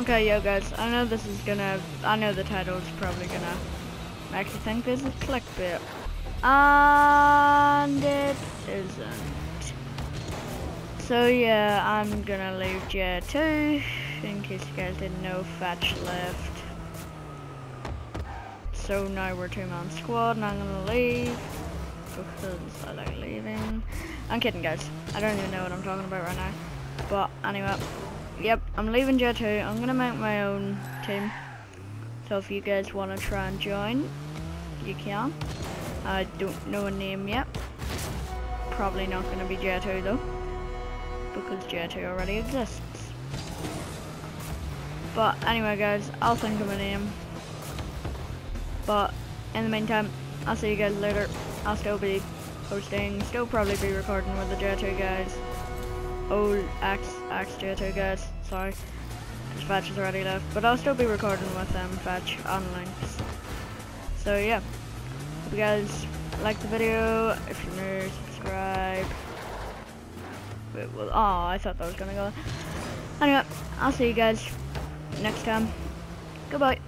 Okay, yo guys, I know this is gonna, I know the title is probably gonna make you think this is clickbait. And it isn't. So yeah, I'm gonna leave J 2 in case you guys didn't know, Fetch left. So now we're two-man squad and I'm gonna leave because I like leaving. I'm kidding guys, I don't even know what I'm talking about right now. But anyway, yep, I'm leaving J 2 I'm gonna make my own team. So if you guys wanna try and join, you can. I don't know a name yet. Probably not gonna be J 2 though. Because J 2 already exists. But anyway guys, I'll think of a name. But in the meantime, I'll see you guys later. I'll still be posting, still probably be recording with the J2 guys. Old axe X J2 guys, sorry. Because Fetch has already left. But I'll still be recording with them, Fetch, on links. So yeah. Hope you guys like the video. If you're new, subscribe. Wait, well, oh, I thought that was gonna go. Anyway, I'll see you guys next time. Goodbye.